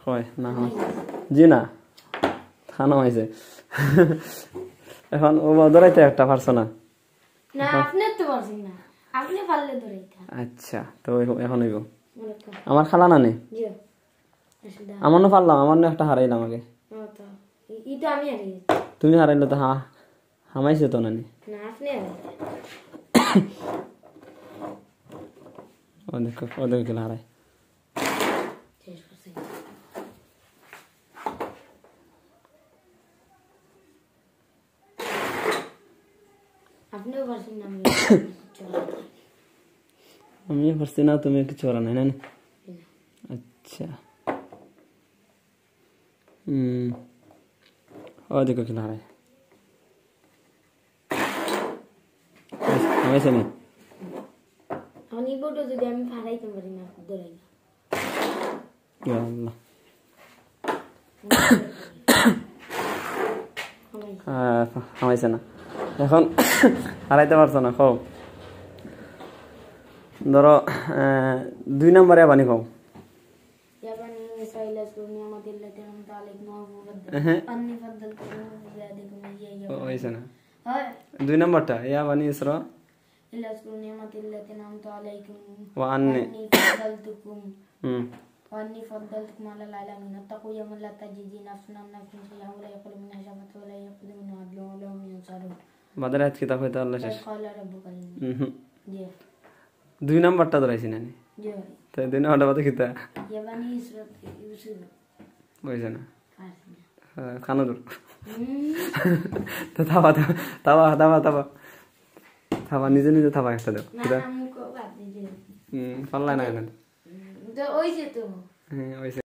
হয় না হয়। জি না থানো হয়েছে এখন ও একটা পারছ না? আচ্ছা তো এখন- হইব। আমার খালা না নে জিও আসলে আমার না পারলাম আমার না একটা হারাইলাম আগে। তুমি হারাইলে তো হা হামাইছে তো নানি? ও দেখো ও দেখো হারাই আপনিও পারছেন না আমি চলো আমি পারছি না তুমি কিছু করা নাই না নি? আচ্ছা হুম ও দেখো কিলা হারাই হামাইছে নি এখন এই বোর্ডও যদি আমি ফাড়াইতে পারি না ধরাই না ইয়া আল্লাহ হামাই হ্যাঁ, হামাইছে না এখন হারাইতে পারছো না খাও ধরো আহ, দুই নম্বরে বানি খাও يا بني إسرائيل اذكروا نعمتي التي أنعمت عليكم হ্যাঁ أني فضلتكم على عبادكم إياي হয়েছে না هاي দুই নম্বরটা ইয়া বানি ইসর إلا اذكروا نعمتي التي أنعمت عليكم وأني وأني فضلتكم হুম وأني فضلتكم على العالمين اتقوا يوما لا تجزي نفس عن نفس شيئا ولا يقبل منها شفاعة ولا يأخذ منها عدل ولا هم ينصرون বাজারে হাত কিতাব হইতে আল্লাহ শেষ। দুই নাম্বারটা ধরাইছি নানি। তাই দুই নাম্বারটা বাদে কিতা বুঝছে না? খানো দূর থাবা থাবা থাবা থাবা থাবা। নিজে নিজে থাবা একটা দেব কিতা পাল্লাই না ওই যে তো। হ্যাঁ ওই